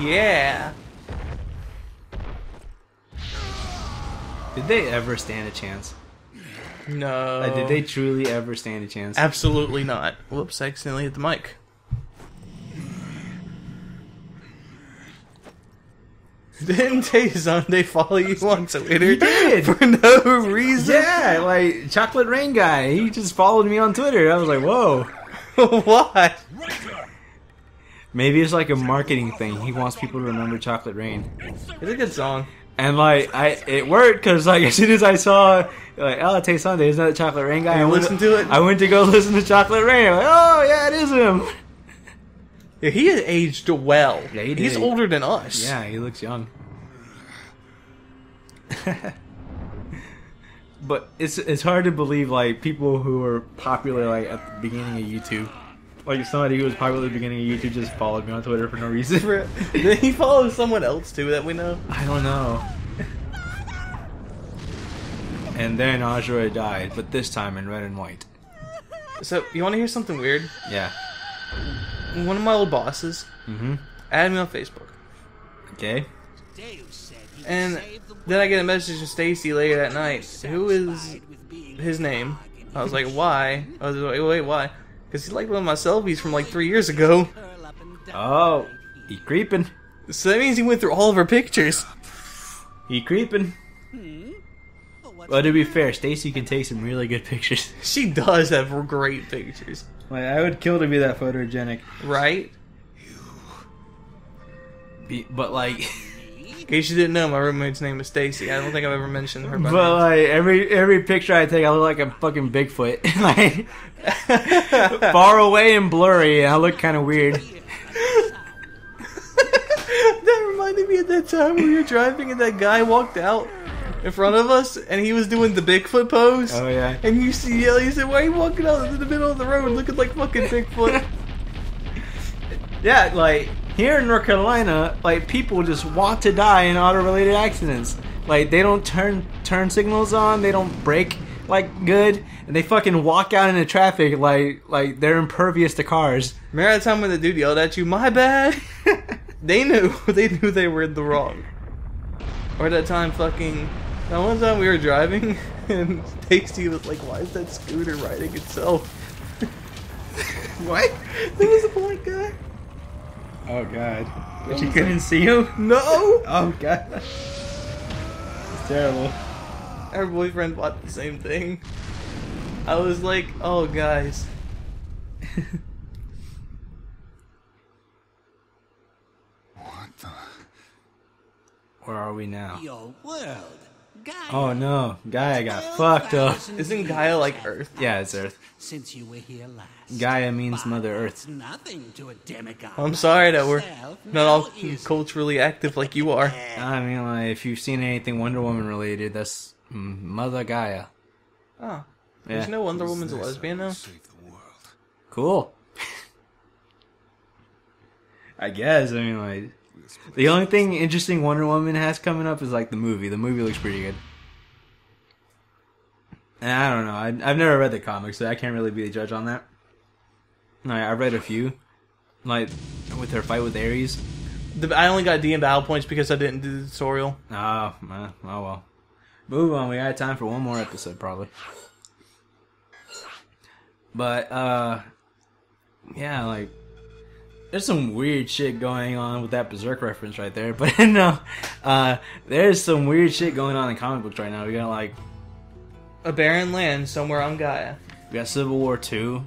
Yeah. Did they ever stand a chance? No. Like, did they truly ever stand a chance? Absolutely not. Whoops, I accidentally hit the mic. Didn't Tay Zonday follow you on Twitter? He did. For no reason? yeah, like Chocolate Rain guy. He just followed me on Twitter. I was like, whoa. Why? Maybe it's like a marketing thing. He wants people to remember Chocolate Rain. It's a good song. And like I, it worked because like as soon as I saw like oh Tay Zonday isn't that the Chocolate Rain guy? You I went- listened to it? I went to go listen to Chocolate Rain. I'm like oh yeah, it is him. Yeah, he has aged well. Yeah, he He's older than us. Yeah, he looks young. but it's it's hard to believe like people who were popular like at the beginning of YouTube. Like somebody who was popular at the beginning of YouTube just followed me on Twitter for no reason. Did he follow someone else too that we know? I don't know. and then Asura died, but this time in red and white. So, you want to hear something weird? Yeah. One of my old bosses Mm-hmm. added me on Facebook. Okay. And then I get a message from Stacy later that night. Who is his name? I was like, why? I was like, wait, why? Because he liked one of my selfies from like three years ago. Oh, he creeping. So that means he went through all of her pictures. He creeping. Well, to be fair, Stacy can take some really good pictures. She does have great pictures, Like I would kill to be that photogenic. right? Be- But like, In case you didn't know, my roommate's name is Stacy. I don't think I've ever mentioned her by but name. like every every picture I take, I look like a fucking Bigfoot. like far away and blurry, and I look kind of weird. that reminded me of that time when we were driving and that guy walked out in front of us and he was doing the Bigfoot pose. Oh yeah. And you see, yeah, he said, "Why are you walking out in the middle of the road looking like fucking Bigfoot?" Yeah, like here in North Carolina, like people just want to die in auto-related accidents. Like they don't turn turn signals on, they don't brake like good, and they fucking walk out into traffic like like they're impervious to cars. Remember that time when the dude yelled at you, "My bad"? they knew, they knew they were in the wrong. Or that time, fucking, that one time we were driving and Tasty was like, "Why is that scooter riding itself?" What? There was a black guy. Oh god. But you couldn't see him? No, Oh god. It's terrible. our boyfriend bought the same thing. I was like, "Oh, guys." What? the? Where are we now? Your world. Gaia. Oh no, Gaia got fucked up. Isn't Gaia like Earth? Yeah, it's Earth. Since you were here last. Gaia means Mother Earth. nothing to a demigod. I'm sorry that we're not all now culturally active like you are. I mean, like, if you've seen anything Wonder Woman related, that's Mother Gaia. Oh, Yeah. there's no Wonder Woman's a lesbian now. Cool. I guess. I mean, like, the only thing interesting Wonder Woman has coming up is like the movie. The movie looks pretty good. And I don't know. I, I've never read the comics, so I can't really be the judge on that. Like, I read a few, like with her fight with Ares. The, I only got D and battle points because I didn't do the tutorial. Oh, oh well. Move on. We got time for one more episode, probably. But uh, yeah, like there's some weird shit going on with that Berserk reference right there. But no, uh, there's some weird shit going on in comic books right now. We got like A barren land somewhere on Gaia. we got Civil War two.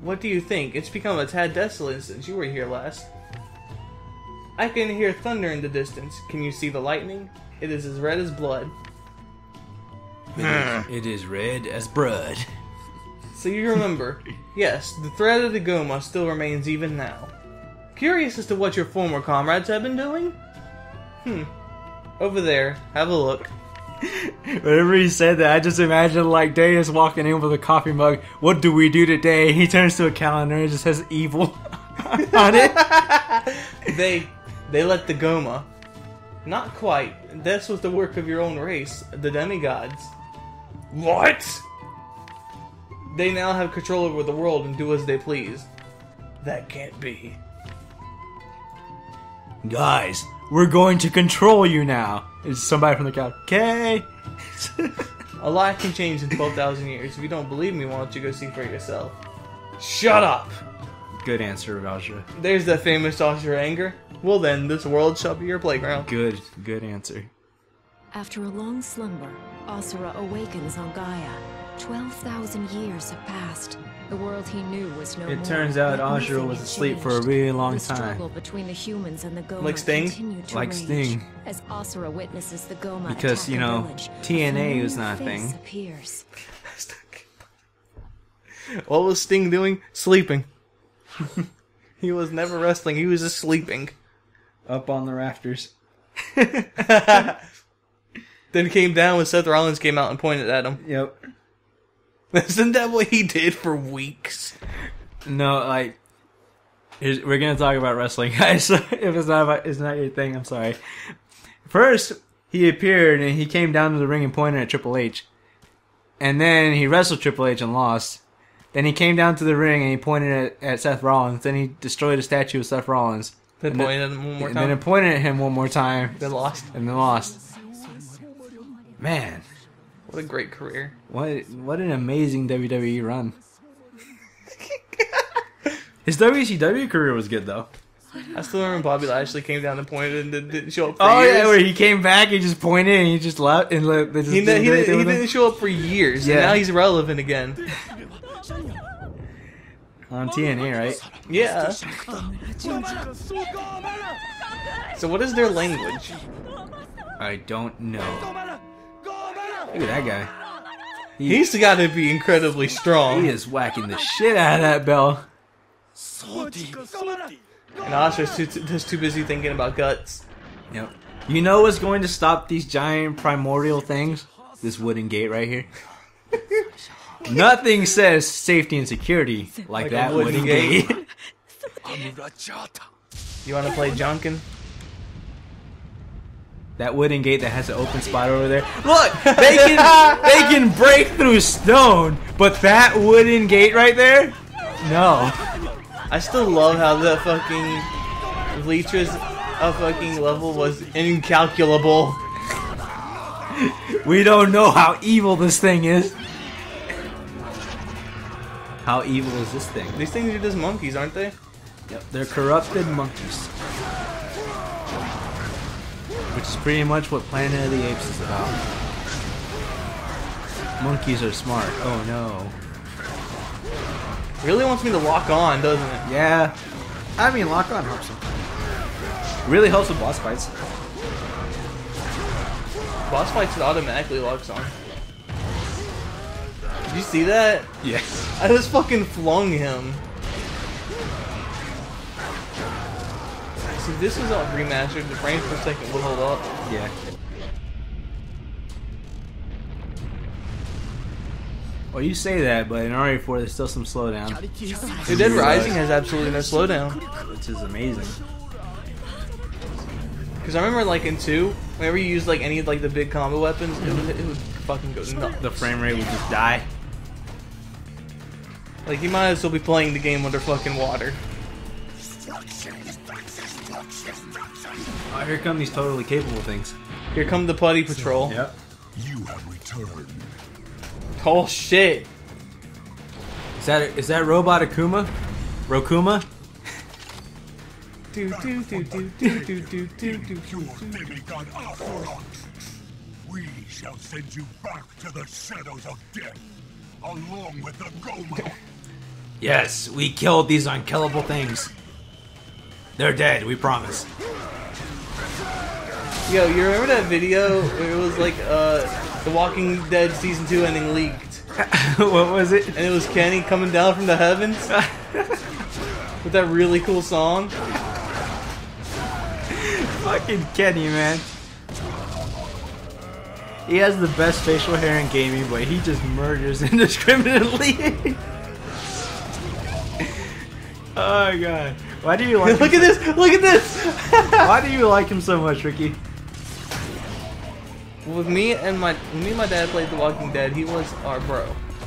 What do you think? It's become a tad desolate since you were here last. I can hear thunder in the distance. Can you see the lightning? It is as red as blood. It is, it is red as blood. So you remember, yes, the threat of the Goma still remains even now. Curious as to what your former comrades have been doing? Hmm. Over there, have a look. Whenever he said that, I just imagined like Deus walking in with a coffee mug. What do we do today? He turns to a calendar and it just says evil on it. They they let the Goma. Not quite. This was the work of your own race, the demigods. What? They now have control over the world and do as they please. That can't be. Guys, we're going to control you now. Is somebody from the crowd? Okay. A lot can change in 12,000 years. If you don't believe me, why don't you go see for yourself? Shut up! Good answer, Valsha. There's that famous Asura anger. Well then, this world shall be your playground. Good, good answer. After a long slumber, Asura awakens on Gaia. 12,000 years have passed. The world he knew was no It more. turns out Yet was had asleep for a really long the time. between the humans and the Goma Like Sting? Like rage. Sting. As Asura witnesses the Goma Because, you know, village, TNA was familiar not a thing. Appears. What was Sting doing? Sleeping. he was never wrestling, he was just sleeping. Up on the rafters. Then came down when Seth Rollins came out and pointed at him. Yep. Isn't that what he did for weeks? No, like, we're gonna talk about wrestling, guys. If it's not about, it's not your thing, I'm sorry. First, he appeared and he came down to the ring and pointed at Triple H, and then he wrestled Triple H and lost. Then he came down to the ring and he pointed at, at Seth Rollins. Then he destroyed a statue of Seth Rollins. Then And then- pointed at him one more and then it pointed at him one more time, Then lost. and then lost. Man, What a great career. what what an amazing WWE run. His WCW career was good though. I still remember Bobby Lashley came down and pointed and didn't- didn't show up for Oh years. yeah, where he came back, he just pointed and he just left and let, they just he, didn't he, didn't, he didn't show up for years. Yeah. And now he's relevant again. on TNA, right? Yeah. So what is their language? I don't know. Look at that guy. He's got to be incredibly strong. He is whacking the shit out of that bell. And Asher's too, just too busy thinking about guts. Yep. You know what's going to stop these giant primordial things? This wooden gate right here. Nothing says safety and security like, Like that wooden wooden gate. gate. You want to play Junkin? That wooden gate that has an open spot over there. Look, they can they can break through stone, but that wooden gate right there, no. I still love how the fucking Leetra's a uh, fucking level was incalculable. We don't know how evil this thing is. How evil is this thing? These things are just monkeys, aren't they? Yep, they're corrupted monkeys. Which is pretty much what Planet of the Apes is about. Monkeys are smart. Oh no. Really wants me to lock on, doesn't it? Yeah. I mean, lock on helps them. Really helps with boss fights. Boss fights it automatically locks on. Did you see that? Yes. I just fucking flung him. See, this is all remastered, the frames per second would hold up. Yeah. Well, you say that, but in RE4 there's still some slowdown, Dude, Dead Rising has absolutely no slowdown. which is amazing. Because I remember, like, in 2, whenever you used, like, any of, like, the big combo weapons, it would, it would fucking go nuts. The frame rate would just die. Like, you might as well be playing the game under fucking water. Oh, here come these totally capable things. Here come the Putty Patrol. Yep. You have returned. Oh, shit. Is that is that robot Akuma? Rokuma? Do, do, do, do, do, do, do, do, do, Your do. demigod Asura. We shall send you back to the shadows of death, along with the Goma. Yes, we killed these unkillable things. They're dead, we promise. Yo, you remember that video where it was like uh The Walking Dead season two ending leaked, what was it? and it was Kenny coming down from the heavens with that really cool song. Fucking Kenny, man. He has the best facial hair in gaming, but he just murders indiscriminately. oh god. Why do you like look him at this! Look at this! Why do you like him so much, Ricky? With me and my me and my dad played The Walking Dead, he was our bro.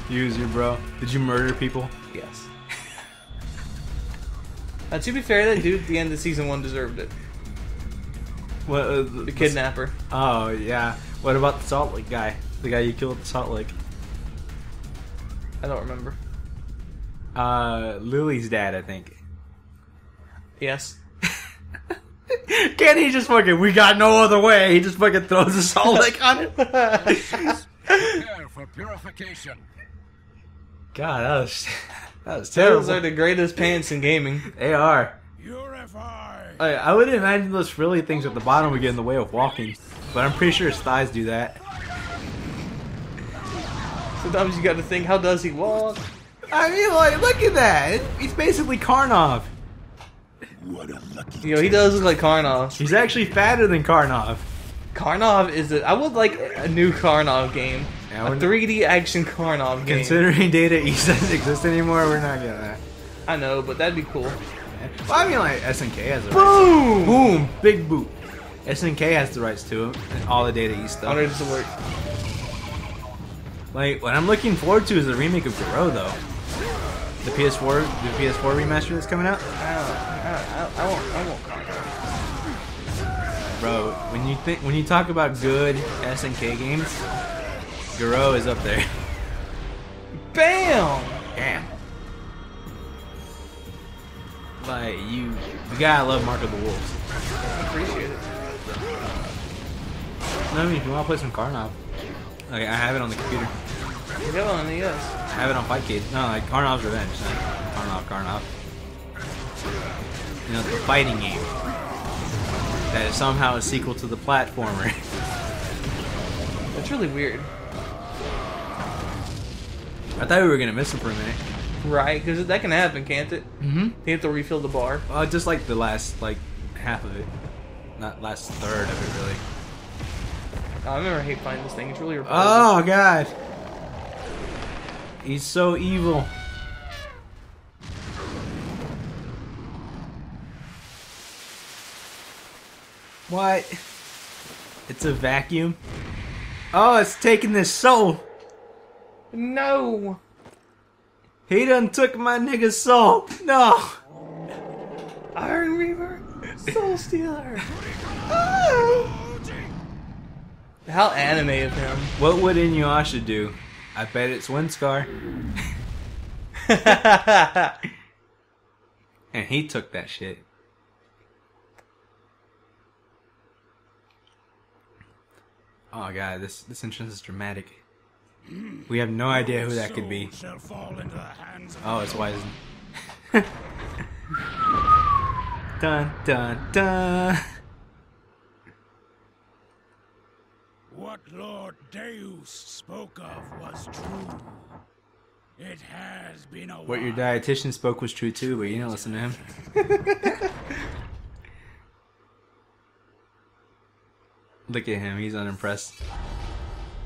He was your bro. Did you murder people? Yes. Now, to be fair, that dude at the end of season one deserved it. What, uh, The kidnapper. Oh yeah. What about the Salt Lake guy? The guy you killed at Salt Lake. I don't remember. Uh, Lily's dad, I think. Yes. Can't he just fucking? We got no other way. He just fucking throws the Salt Lake on it. Prepare for purification. God, that was that was terrible. Those are the greatest pants in gaming. They are. Purify. I, I would imagine those frilly things at the bottom would get in the way of walking, but I'm pretty sure his thighs do that. Sometimes you got to think, how does he walk? I mean, like, look at that. He's basically Karnov. What a lucky. You know, he does look like Karnov. He's actually fatter than Karnov. Karnov is a. I would like a new Karnov game. Yeah, a 3D action Karnov game. Considering Data East doesn't exist anymore, we're not getting that. I know, but that'd be cool. Well, I mean, like SNK has the rights. Boom! Boom, big boot. SNK has the rights to it, and all the Data East I stuff. wonder if this will work. Like, what I'm looking forward to is the remake of Garou, though. The PS4, the PS4 remaster that's coming out. I don't. I, I, I won't. I won't. Bro, when you think when you talk about good SNK games, Garou is up there. Bam! Damn. Like you, you gotta love Mark of the Wolves. Appreciate it. No, I mean, if you want to play some Karnov, like I have it on the computer. You got one on the US. I have it on Fight Fightcade. No, like Karnov's Revenge. Karnov, Karnov. You know, the fighting game that is somehow a sequel to the platformer. That's really weird. I thought we were gonna miss him for a minute. Right? Because that can happen, can't it? Mm-hmm. They have to refill the bar. Well, just like the last like half of it, not last third of it really. Oh, I remember I hate finding this thing. It's really repetitive. Oh god, he's so evil. What? It's a vacuum. Oh, it's taking this soul. No! He done took my nigga's soul. No. Iron Reaver! Soul Stealer! Ah. How anime of him. What would Inuyasha do? I bet it's Windscar. And he took that shit. Oh god, this this entrance is dramatic. We have no idea who that could be. Shall fall into the hands of Oh, it's Wyzen. dun dun dun. What Lord Deus spoke of was true. It has been a What your dietitian spoke was true too, but you didn't listen to him. Look at him, he's unimpressed.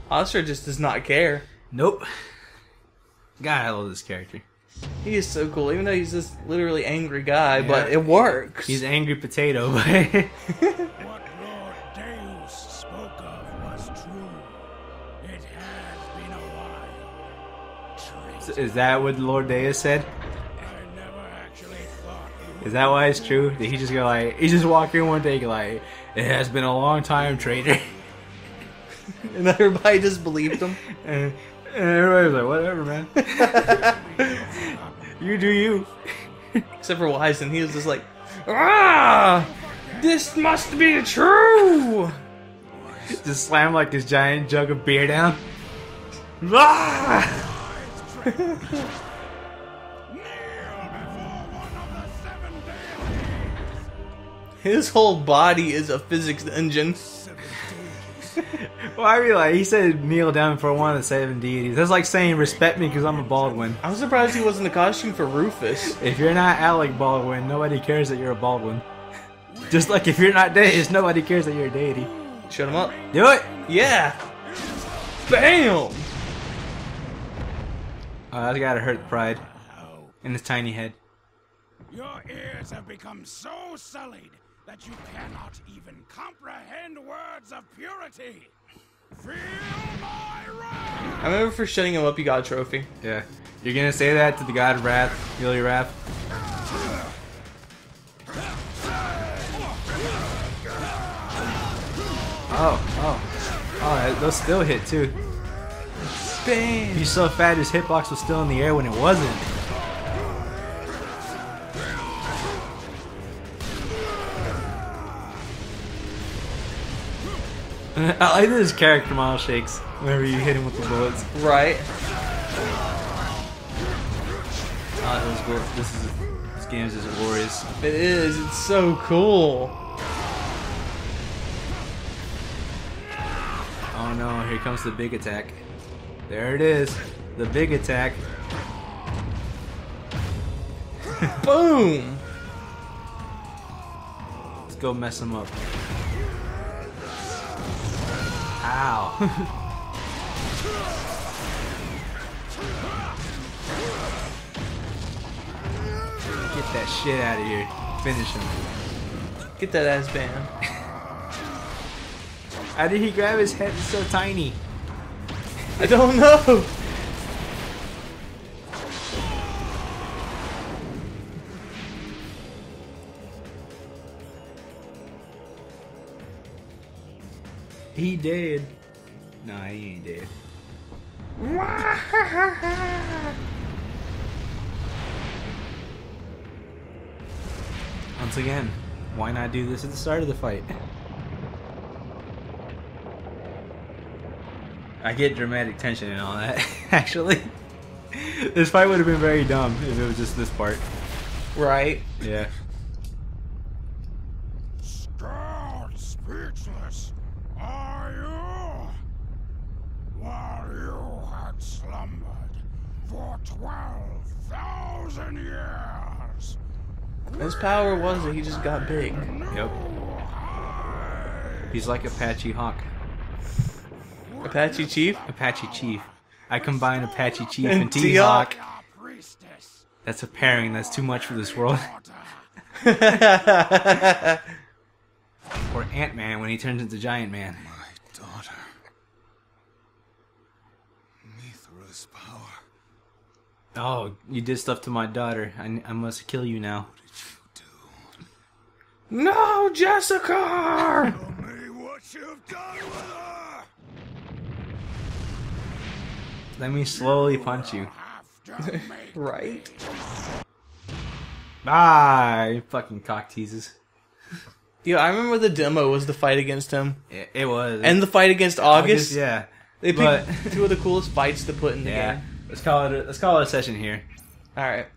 Oscar just does not care. Nope. God, I love this character. He is so cool, even though he's this literally angry guy, but it works. He's angry potato, but What Lord Deus spoke of was true. It has been a while. Traitor. is that what Lord Deus said? I never actually thought Is that why it's true? Did he just go like he just walk in one day like it has been a long time, traitor? and everybody just believed him. and, and everybody was like, whatever, man. you do you. Except for Wyzen, he was just like, Ah! This must be true! Just slam like this giant jug of beer down. Ah! His whole body is a physics engine. Well, I mean, like he said, kneel down for one of the seven deities. That's like saying respect me because I'm a Baldwin. I'm surprised he wasn't a costume for Rufus. If you're not Alec Baldwin, nobody cares that you're a Baldwin. Just like if you're not Deus, nobody cares that you're a deity. Shut him up. Do it. Yeah! Bam! Oh, that's gotta hurt pride in his tiny head. Your ears have become so sullied that you cannot even comprehend words of purity. Feel my wrath! I remember for shutting him up, you got a trophy. Yeah. You're gonna say that to the god of wrath, Gilly Wrath? Oh, oh. Oh, those still hit too. Bam. He's so fat his hitbox was still in the air when it wasn't. I like his character model shakes whenever you hit him with the bullets. Right. Ah, oh, it was cool. This is this game is just glorious. It is. It's so cool. Oh no, here comes the big attack. There it is. The big attack. Boom. Let's go mess him up. Ow. Get that shit out of here. Finish him. Get that ass bam. How did he grab his head? It's so tiny. I don't know. He dead. Nah, he ain't dead. Once again, why not do this at the start of the fight? I get dramatic tension and all that, actually. This fight would have been very dumb if it was just this part. Right. Yeah. Scared speechless, are you? While you had slumbered for 12,000 years. His power was that he just got big. Yep. He's like Apache Hawk. Apache Chief. Apache Chief. I combine Apache Chief and And T Hawk. T-Hawk. Our priestess, That's a pairing that's too much for this world. or Ant Man when he turns into Giant Man. My daughter. Mithra's power. Oh, you did stuff to my daughter. I, I must kill you now. no, Jessica. tell me what you've done with her. Let me slowly punch you. To make right. Ah, you fucking cock teases. Yeah, I remember the demo was the fight against him It, it was. and the fight against Augus. yeah. They but- two of the coolest fights to put in the Yeah. game. Let's call it. A, let's call it a session here. All right.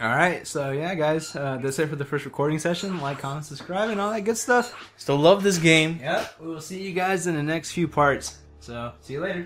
All right. So yeah, guys, uh, that's it for the first recording session. Like, comment, subscribe, and all that good stuff. Still love this game. Yep. We will see you guys in the next few parts. So see you later.